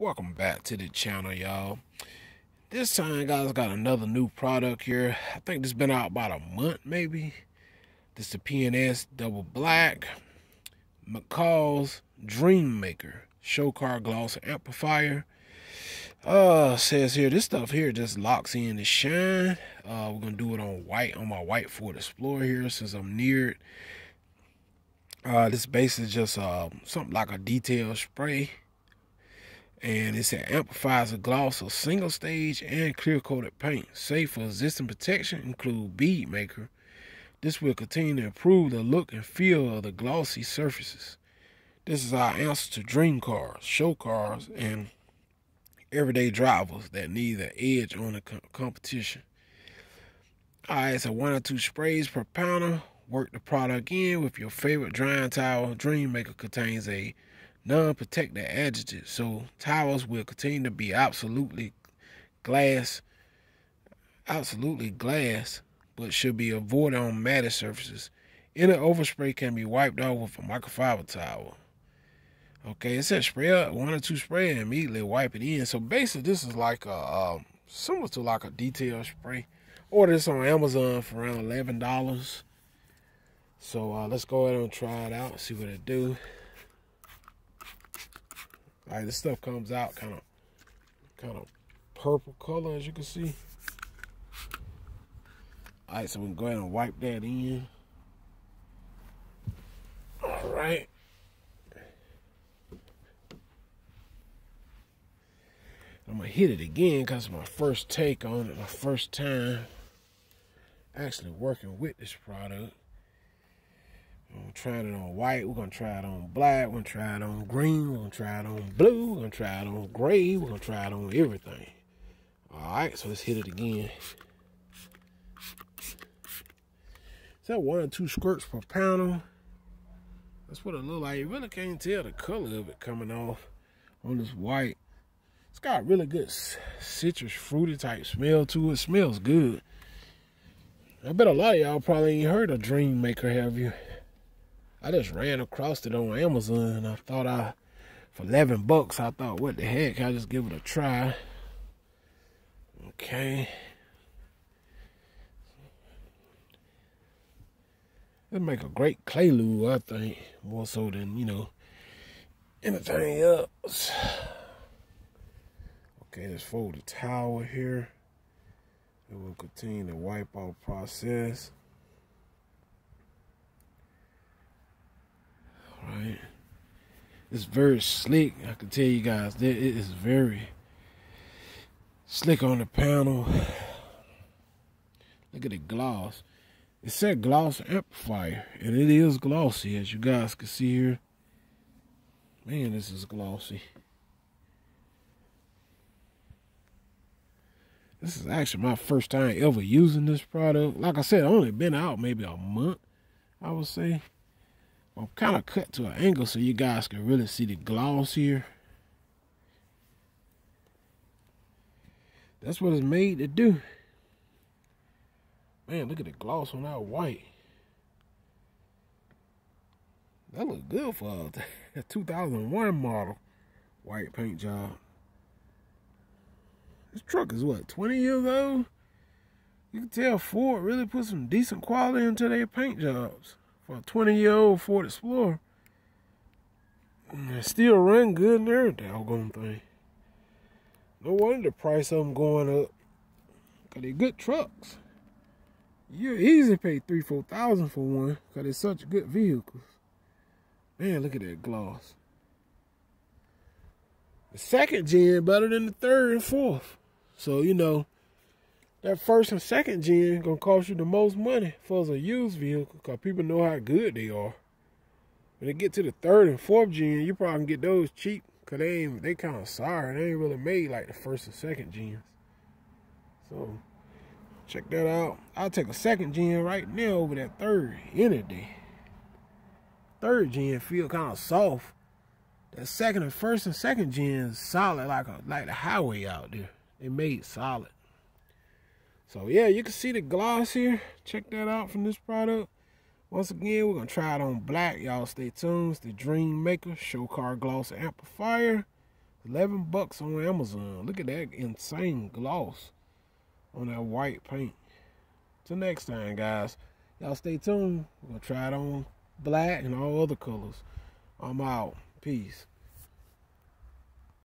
welcome back to the channel y'all. This time guys got another new product here. I think this been out about a month maybe. This is the P&S double black mccall's dream maker show car gloss amplifier. Uh says here this stuff here just locks in the shine. Uh we're gonna do it on white on my white ford explorer here since i'm near it. Uh this base is just uh something like a detail spray and it's an amplifies a gloss of single stage and clear coated paint safe for existing protection include bead maker this will continue to improve the look and feel of the glossy surfaces this is our answer to dream cars show cars and everyday drivers that need an edge on the competition. All right, so one or two sprays per pounder. Work the product in with your favorite drying towel. Dream Maker contains a non-protected additive, so towels will continue to be absolutely glass, absolutely glass, but should be avoided on matted surfaces. Any overspray can be wiped off with a microfiber towel. Okay, it says spray up one or two spray and immediately wipe it in. So basically, this is like a um, similar to like a detail spray. Order this on Amazon for around eleven dollars. So uh, let's go ahead and try it out, see what it do. All right, this stuff comes out kind of, kind of purple color as you can see. All right, so we can go ahead and wipe that in. All right. I'm gonna hit it again because it's my first take on it, my first time actually working with this product. I'm trying it on white, we're gonna try it on black, we're gonna try it on green, we're gonna try it on blue, we're gonna try it on gray, we're gonna try it on everything. Alright, so let's hit it again. Is that one or two squirts per panel? That's what it look like. You really can't tell the color of it coming off on this white. It's got really good citrus fruity type smell to it. it smells good. I bet a lot of y'all probably ain't heard of Dream Maker, have you? I just ran across it on Amazon and I thought I, for 11 bucks, I thought, what the heck, I'll just give it a try. Okay. It'd make a great clay lube, I think, more so than, you know, anything else. Okay, let's fold the towel here. And we'll continue the wipe off process. Alright. It's very slick. I can tell you guys that it is very slick on the panel. Look at the gloss. It said gloss amplifier, and it is glossy, as you guys can see here. Man, this is glossy. This is actually my first time ever using this product. Like I said, I only been out maybe a month, I would say. I'm kind of cut to an angle so you guys can really see the gloss here. That's what it's made to do. Man, look at the gloss on that white. That look good for a 2001 model white paint job. This truck is what, 20 years old? You can tell Ford really put some decent quality into their paint jobs for a 20 year old Ford Explorer. And they still run good in there, doggone thing. No wonder the price of them going up. Cause they're good trucks. You easily pay three, four thousand for one, cause they're such good vehicles. Man, look at that gloss. The second gen better than the third and fourth. So, you know, that first and second gen gonna cost you the most money for a used vehicle because people know how good they are. When they get to the third and fourth gen, you probably can get those cheap because they ain't, they kind of sorry. They ain't really made like the first and second gens. So, check that out. I'll take a second gen right now over that third any day. Third gen feel kind of soft. That second and first and second gen solid like a like the highway out there. They made solid. So yeah, you can see the gloss here. Check that out from this product. Once again, we're gonna try it on black. Y'all stay tuned. It's the Dream Maker Show Car Gloss Amplifier. 11 bucks on Amazon. Look at that insane gloss on that white paint. Till next time, guys. Y'all stay tuned. We're to try it on black and all other colors. I'm out. Peace.